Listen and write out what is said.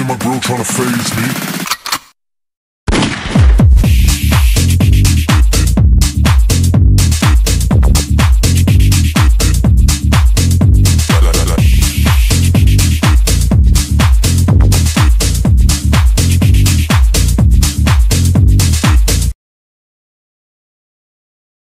in my grill trying to phase me.